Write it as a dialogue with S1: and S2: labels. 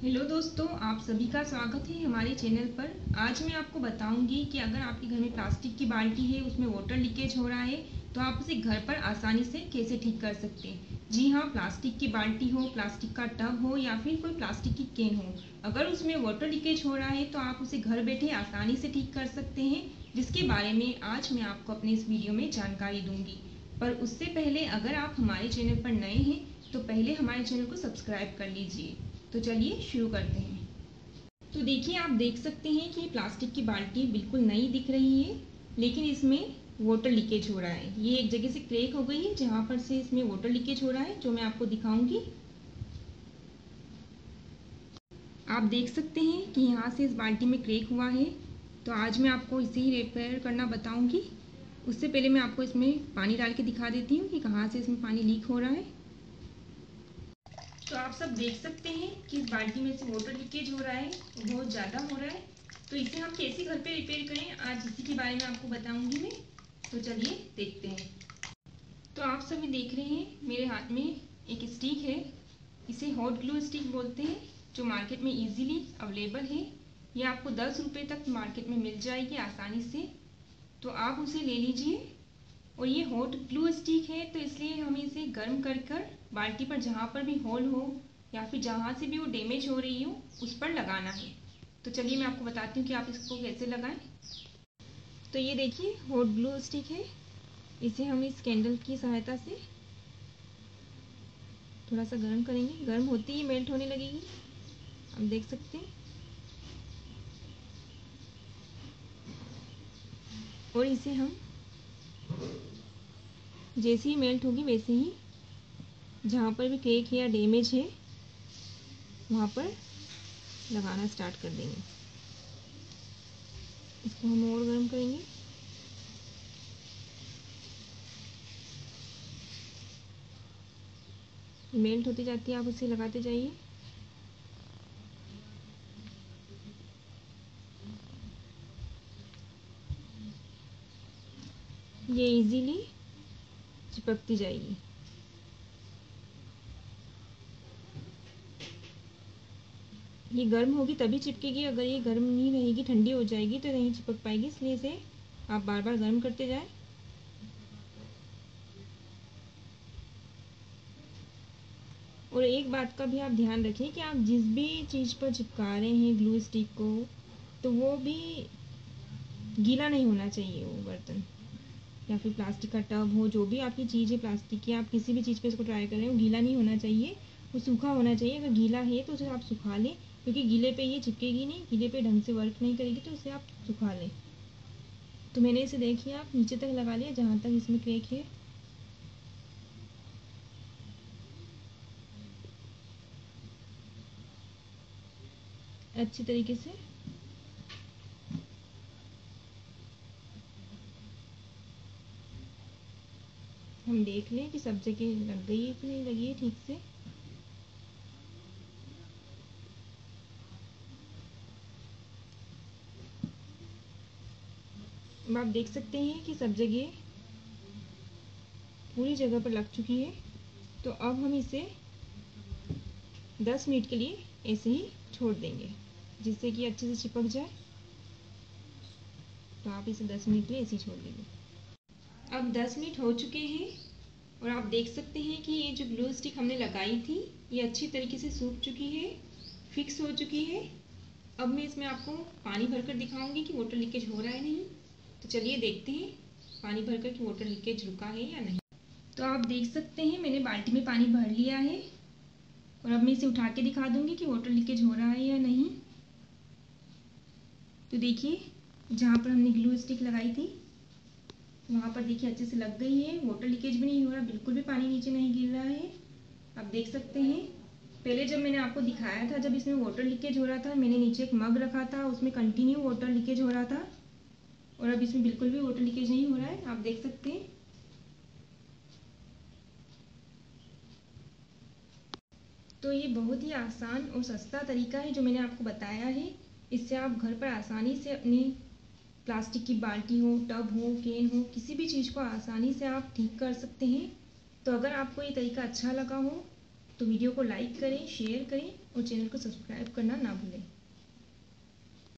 S1: Hello दोस्तों, आप सभी का स्वागत है हमारे चैनल पर। आज मैं आपको बताऊँगी कि अगर आपके घर में प्लास्टिक की बाल्टी है, उसमें वाटर लीकेज हो रहा है तो आप उसे घर पर आसानी से कैसे ठीक कर सकते हैं? जी हाँ प्लास्टिक की बाल्टी हो, प्लास्टिक का टब हो, या फिर कोई प्लास्टिक की कैन हो। अगर उसमें वाटर लीकेज हो रहा है तो आप उसे घर बैठे आसानी से ठीक कर सकते हैं, जिसके बारे में आज मैं आपको अपने इस वीडियो में जानकारी दूँगी। पर उससे पहले अगर आप हमारे चैनल पर नए हैं तो पहले हमारे चैनल को सब्सक्राइब कर लीजिए। तो चलिए शुरू करते हैं। तो देखिए, आप देख सकते हैं कि प्लास्टिक की बाल्टी बिल्कुल नई दिख रही है, लेकिन इसमें वाटर लीकेज हो रहा है। ये एक जगह से क्रेक हो गई है, जहाँ पर से इसमें वाटर लीकेज हो रहा है, जो मैं आपको दिखाऊँगी। आप देख सकते हैं कि यहाँ से इस बाल्टी में क्रेक हुआ है। तो आज मैं आपको इसे ही रिपेयर करना बताऊँगी। उससे पहले मैं आपको इसमें पानी डाल के दिखा देती हूँ कि कहाँ से इसमें पानी लीक हो रहा है। तो आप सब देख सकते हैं कि इस बाल्टी में से वाटर लीकेज हो रहा है, बहुत ज़्यादा हो रहा है। तो इसे हम कैसे घर पे रिपेयर करें, आज इसी के बारे में आपको बताऊँगी मैं। तो चलिए देखते हैं। तो आप सभी देख रहे हैं, मेरे हाथ में एक स्टिक है। इसे हॉट ग्लू स्टिक बोलते हैं, जो मार्केट में इजीली अवेलेबल है। ये आपको दस रुपये तक मार्केट में मिल जाएगी आसानी से। तो आप उसे ले लीजिए। और ये हॉट ग्लू स्टिक है तो इसलिए हमें इसे गर्म कर कर बाल्टी पर जहाँ पर भी होल हो या फिर जहाँ से भी वो डैमेज हो रही हो, उस पर लगाना है। तो चलिए मैं आपको बताती हूँ कि आप इसको कैसे लगाएँ। तो ये देखिए हॉट ग्लू स्टिक है। इसे हम इस कैंडल की सहायता से थोड़ा सा गर्म करेंगे। गर्म होती ही मेल्ट होने लगेगी। आप देख सकते हैं। और इसे हम जैसे ही मेल्ट होगी वैसे ही जहाँ पर भी केक या डैमेज है, वहाँ पर लगाना स्टार्ट कर देंगे। इसको हम और गर्म करेंगे। मेल्ट होती जाती है, आप उसे लगाते जाइए। ये इजीली चिपकती जाएगी। ये गर्म होगी तभी चिपकेगी, अगर ये गर्म नहीं रहेगी, ठंडी हो जाएगी तो नहीं चिपक पाएगी, इसलिए इसे आप बार बार गर्म करते जाएँ। और एक बात का भी आप ध्यान रखें कि आप जिस भी चीज़ पर चिपका रहे हैं, ग्लू स्टिक को तो वो भी गीला नहीं होना चाहिए वो बर्तन। या फिर प्लास्टिक का टब हो, जो भी आपकी चीज़ है, प्लास्टिक की, आप किसी भी चीज़ पे इसको ट्राई कर हो गीला नहीं होना चाहिए, वो सूखा होना चाहिए। अगर गीला है तो उसे आप सुखा लें, क्योंकि गीले पे ये चिपकेगी नहीं, गीले पे ढंग से वर्क नहीं करेगी तो उसे आप सुखा लें। तो मैंने इसे देखिए, आप नीचे तक लगा लिया, जहाँ तक इसमें क्रेक है। अच्छी तरीके से हम देख लें कि सब जगह लग गई है कि नहीं लगी है ठीक से। अब आप देख सकते हैं कि सब जगह पूरी जगह पर लग चुकी है। तो अब हम इसे 10 मिनट के लिए ऐसे ही छोड़ देंगे, जिससे कि अच्छे से चिपक जाए। तो आप इसे 10 मिनट के लिए ऐसे ही छोड़ देंगे। अब 10 मिनट हो चुके हैं और आप देख सकते हैं कि ये जो ग्लू स्टिक हमने लगाई थी, ये अच्छी तरीके से सूख चुकी है फिक्स हो चुकी है। अब मैं इसमें आपको पानी भरकर दिखाऊँगी कि वाटर लीकेज हो रहा है नहीं। तो चलिए देखते हैं पानी भरकर कि वाटर लीकेज रुका है या नहीं। तो आप देख सकते हैं, मैंने बाल्टी में पानी भर लिया है और अब मैं इसे उठा के दिखा दूँगी कि वाटर लीकेज हो रहा है या नहीं। तो देखिए, जहाँ पर हमने ग्लू स्टिक लगाई थी वहाँ पर देखिए, अच्छे से लग गई है। वाटर लीकेज भी नहीं हो रहा, बिल्कुल भी पानी नीचे नहीं गिर रहा है। आप देख सकते हैं। पहले जब मैंने आपको दिखाया था, जब इसमें वाटर लीकेज हो रहा था, मैंने नीचे एक मग रखा था, उसमें कंटिन्यू वाटर लीकेज हो रहा था। और अब इसमें बिल्कुल भी वाटर लीकेज नहीं हो रहा है। आप देख सकते हैं। तो ये बहुत ही आसान और सस्ता तरीका है जो मैंने आपको बताया है। इससे आप घर पर आसानी से अपनी प्लास्टिक की बाल्टी हो, टब हो, केन हो, किसी भी चीज़ को आसानी से आप ठीक कर सकते हैं। तो अगर आपको ये तरीका अच्छा लगा हो तो वीडियो को लाइक करें, शेयर करें और चैनल को सब्सक्राइब करना ना भूलें।